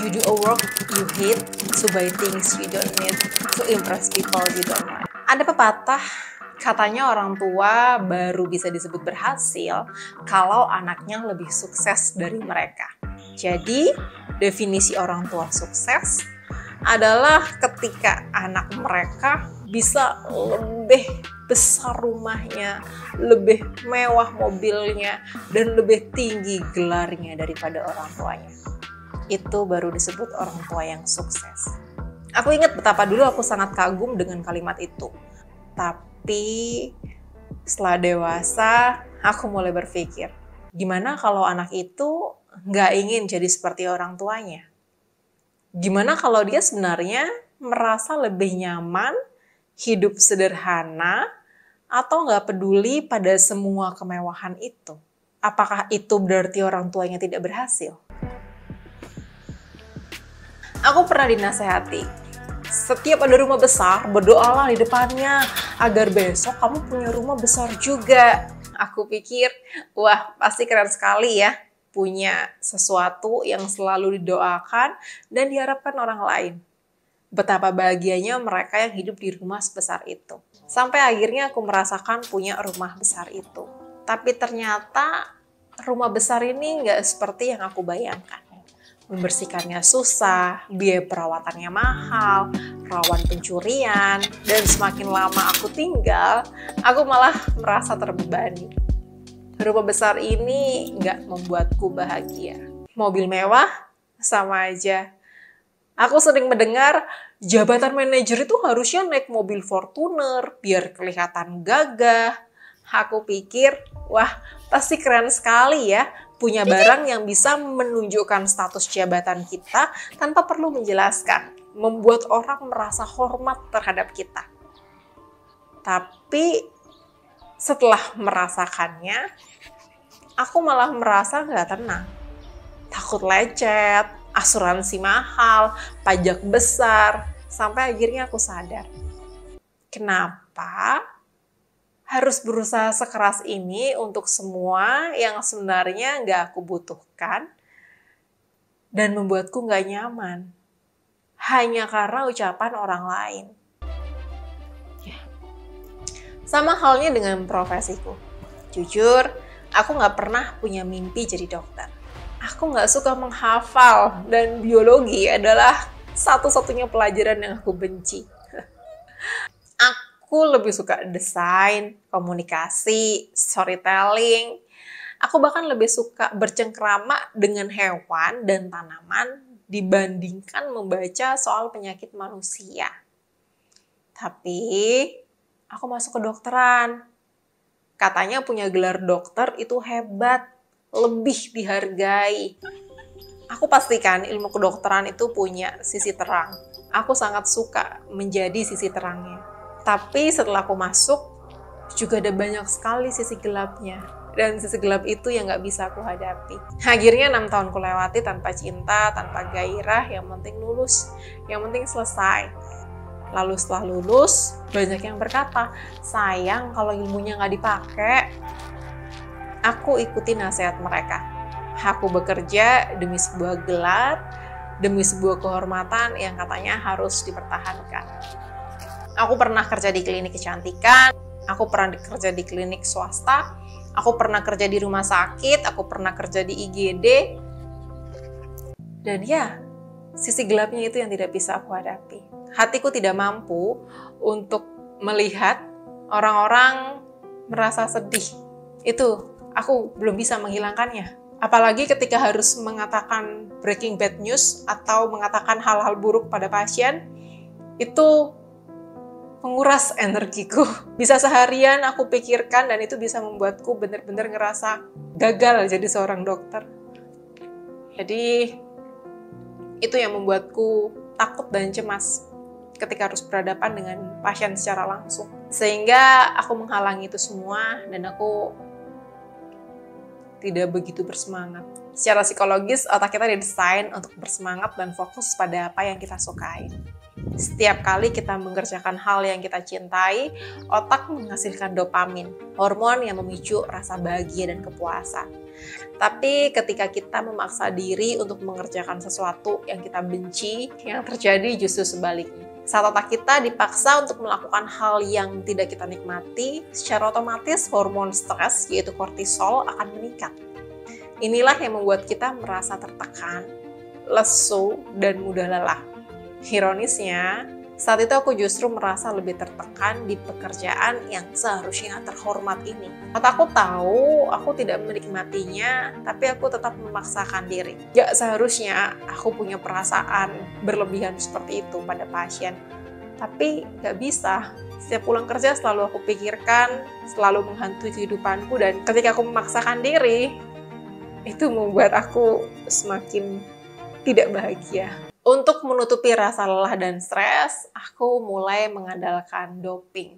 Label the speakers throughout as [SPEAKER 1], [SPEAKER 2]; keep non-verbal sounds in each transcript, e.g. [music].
[SPEAKER 1] You do a work you hate to buy things you don't need to impress people you don't like. Ada pepatah katanya orang tua baru bisa disebut berhasil kalau anaknya lebih sukses dari mereka. Jadi, definisi orang tua sukses adalah ketika anak mereka bisa lebih besar rumahnya, lebih mewah mobilnya, dan lebih tinggi gelarnya daripada orang tuanya. Itu baru disebut orang tua yang sukses. Aku ingat betapa dulu aku sangat kagum dengan kalimat itu. Tapi setelah dewasa, aku mulai berpikir, gimana kalau anak itu nggak ingin jadi seperti orang tuanya? Gimana kalau dia sebenarnya merasa lebih nyaman, hidup sederhana, atau nggak peduli pada semua kemewahan itu? Apakah itu berarti orang tuanya tidak berhasil? Aku pernah dinasehati, setiap ada rumah besar, berdoalah di depannya agar besok kamu punya rumah besar juga. Aku pikir, wah pasti keren sekali ya punya sesuatu yang selalu didoakan dan diharapkan orang lain. Betapa bahagianya mereka yang hidup di rumah sebesar itu. Sampai akhirnya aku merasakan punya rumah besar itu. Tapi ternyata rumah besar ini nggak seperti yang aku bayangkan membersihkannya susah, biaya perawatannya mahal, rawan pencurian, dan semakin lama aku tinggal, aku malah merasa terbebani. Rumah besar ini nggak membuatku bahagia. Mobil mewah sama aja. Aku sering mendengar jabatan manajer itu harusnya naik mobil Fortuner biar kelihatan gagah. Aku pikir, wah pasti keren sekali ya punya barang yang bisa menunjukkan status jabatan kita tanpa perlu menjelaskan, membuat orang merasa hormat terhadap kita. Tapi setelah merasakannya, aku malah merasa nggak tenang. Takut lecet, asuransi mahal, pajak besar, sampai akhirnya aku sadar. Kenapa harus berusaha sekeras ini untuk semua yang sebenarnya nggak aku butuhkan dan membuatku nggak nyaman hanya karena ucapan orang lain. Ya. Sama halnya dengan profesiku. Jujur, aku nggak pernah punya mimpi jadi dokter. Aku nggak suka menghafal dan biologi adalah satu-satunya pelajaran yang aku benci. Aku lebih suka desain, komunikasi, storytelling. Aku bahkan lebih suka bercengkrama dengan hewan dan tanaman dibandingkan membaca soal penyakit manusia. Tapi aku masuk ke dokteran. Katanya punya gelar dokter itu hebat, lebih dihargai. Aku pastikan ilmu kedokteran itu punya sisi terang. Aku sangat suka menjadi sisi terangnya tapi setelah aku masuk, juga ada banyak sekali sisi gelapnya. Dan sisi gelap itu yang nggak bisa aku hadapi. Akhirnya enam tahun ku lewati tanpa cinta, tanpa gairah, yang penting lulus, yang penting selesai. Lalu setelah lulus, banyak yang berkata, sayang kalau ilmunya nggak dipakai. Aku ikuti nasihat mereka. Aku bekerja demi sebuah gelar, demi sebuah kehormatan yang katanya harus dipertahankan. Aku pernah kerja di klinik kecantikan, aku pernah kerja di klinik swasta, aku pernah kerja di rumah sakit, aku pernah kerja di IGD. Dan ya, sisi gelapnya itu yang tidak bisa aku hadapi. Hatiku tidak mampu untuk melihat orang-orang merasa sedih. Itu aku belum bisa menghilangkannya. Apalagi ketika harus mengatakan breaking bad news atau mengatakan hal-hal buruk pada pasien, itu menguras energiku. [laughs] Bisa seharian aku pikirkan dan itu bisa membuatku benar-benar ngerasa gagal jadi seorang dokter. Jadi itu yang membuatku takut dan cemas ketika harus berhadapan dengan pasien secara langsung. Sehingga aku menghalangi itu semua dan aku tidak begitu bersemangat. Secara psikologis, otak kita didesain untuk bersemangat dan fokus pada apa yang kita sukai. Setiap kali kita mengerjakan hal yang kita cintai, otak menghasilkan dopamin, hormon yang memicu rasa bahagia dan kepuasan. Tapi ketika kita memaksa diri untuk mengerjakan sesuatu yang kita benci, yang terjadi justru sebaliknya. Saat otak kita dipaksa untuk melakukan hal yang tidak kita nikmati, secara otomatis hormon stres yaitu kortisol akan meningkat. Inilah yang membuat kita merasa tertekan, lesu, dan mudah lelah. Ironisnya, saat itu aku justru merasa lebih tertekan di pekerjaan yang seharusnya terhormat ini. Saat aku tahu aku tidak menikmatinya, tapi aku tetap memaksakan diri. Gak seharusnya aku punya perasaan berlebihan seperti itu pada pasien. Tapi gak bisa. Setiap pulang kerja selalu aku pikirkan, selalu menghantui kehidupanku, dan ketika aku memaksakan diri, itu membuat aku semakin tidak bahagia. Untuk menutupi rasa lelah dan stres, aku mulai mengandalkan doping.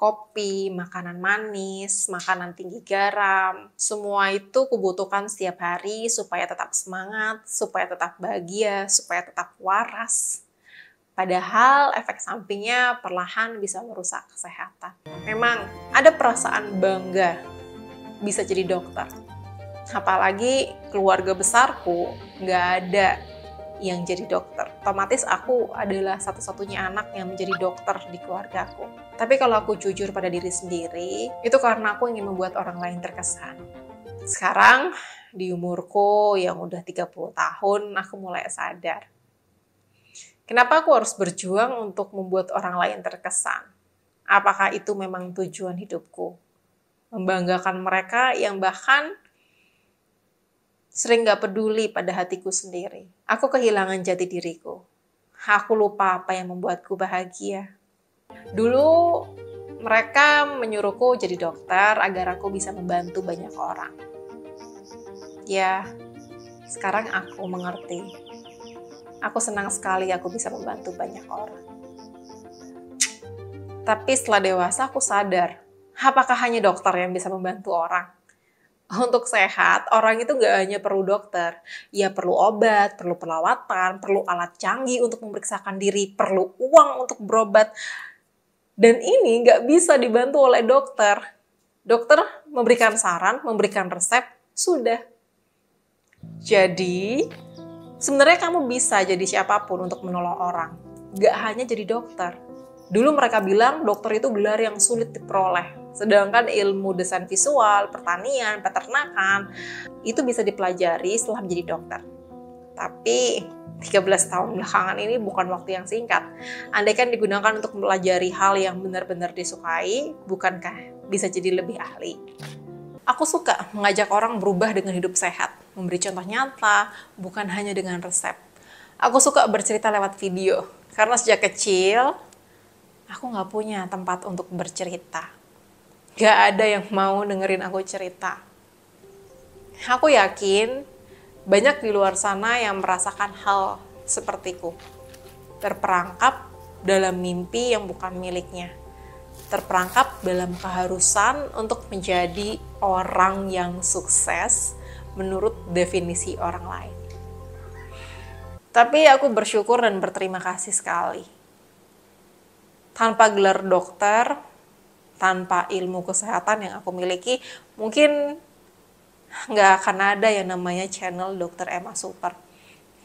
[SPEAKER 1] Kopi, makanan manis, makanan tinggi garam, semua itu kubutuhkan setiap hari supaya tetap semangat, supaya tetap bahagia, supaya tetap waras. Padahal efek sampingnya perlahan bisa merusak kesehatan. Memang ada perasaan bangga bisa jadi dokter. Apalagi keluarga besarku nggak ada yang jadi dokter. Otomatis aku adalah satu-satunya anak yang menjadi dokter di keluargaku. Tapi kalau aku jujur pada diri sendiri, itu karena aku ingin membuat orang lain terkesan. Sekarang, di umurku yang udah 30 tahun, aku mulai sadar. Kenapa aku harus berjuang untuk membuat orang lain terkesan? Apakah itu memang tujuan hidupku? Membanggakan mereka yang bahkan sering gak peduli pada hatiku sendiri. Aku kehilangan jati diriku. Aku lupa apa yang membuatku bahagia. Dulu mereka menyuruhku jadi dokter agar aku bisa membantu banyak orang. Ya, sekarang aku mengerti. Aku senang sekali aku bisa membantu banyak orang. Tapi setelah dewasa aku sadar, apakah hanya dokter yang bisa membantu orang? [laughs] untuk sehat, orang itu nggak hanya perlu dokter, ya perlu obat, perlu perawatan, perlu alat canggih untuk memeriksakan diri, perlu uang untuk berobat. Dan ini nggak bisa dibantu oleh dokter. Dokter memberikan saran, memberikan resep, sudah. Jadi, sebenarnya kamu bisa jadi siapa pun untuk menolong orang. Nggak hanya jadi dokter. Dulu mereka bilang dokter itu gelar yang sulit diperoleh Sedangkan ilmu desain visual, pertanian, peternakan itu bisa dipelajari setelah menjadi dokter. Tapi 13 tahun belakangan ini bukan waktu yang singkat. Andai kan digunakan untuk mempelajari hal yang benar-benar disukai, bukankah bisa jadi lebih ahli? Aku suka mengajak orang berubah dengan hidup sehat, memberi contoh nyata, bukan hanya dengan resep. Aku suka bercerita lewat video, karena sejak kecil, aku nggak punya tempat untuk bercerita gak ada yang mau dengerin aku cerita. Aku yakin banyak di luar sana yang merasakan hal sepertiku. Terperangkap dalam mimpi yang bukan miliknya. Terperangkap dalam keharusan untuk menjadi orang yang sukses menurut definisi orang lain. Tapi aku bersyukur dan berterima kasih sekali. Tanpa gelar dokter, tanpa ilmu kesehatan yang aku miliki mungkin nggak akan ada yang namanya channel dokter Emma Super.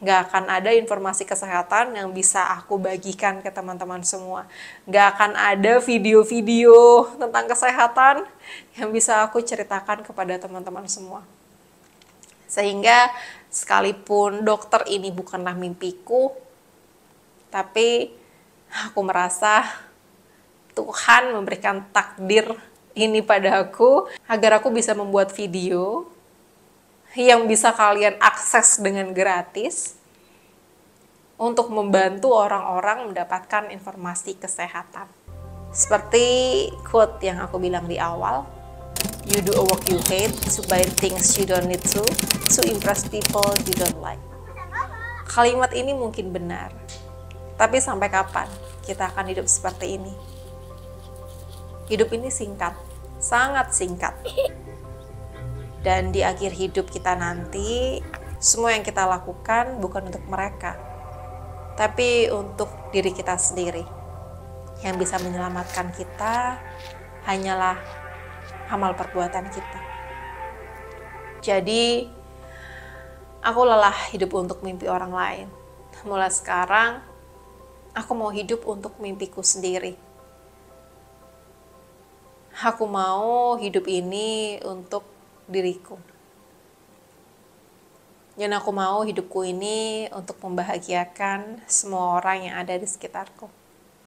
[SPEAKER 1] Nggak akan ada informasi kesehatan yang bisa aku bagikan ke teman-teman semua. Nggak akan ada video-video tentang kesehatan yang bisa aku ceritakan kepada teman-teman semua. Sehingga sekalipun dokter ini bukanlah mimpiku tapi aku merasa Tuhan memberikan takdir ini pada aku agar aku bisa membuat video yang bisa kalian akses dengan gratis untuk membantu orang-orang mendapatkan informasi kesehatan. Seperti quote yang aku bilang di awal, you do a work you hate to buy things you don't need to, to impress people you don't like. Kalimat ini mungkin benar, tapi sampai kapan kita akan hidup seperti ini? Hidup ini singkat, sangat singkat. Dan di akhir hidup kita nanti, semua yang kita lakukan bukan untuk mereka, tapi untuk diri kita sendiri. Yang bisa menyelamatkan kita hanyalah amal perbuatan kita. Jadi, aku lelah hidup untuk mimpi orang lain. Mulai sekarang, aku mau hidup untuk mimpiku sendiri. Aku mau hidup ini untuk diriku. Dan aku mau hidupku ini untuk membahagiakan semua orang yang ada di sekitarku.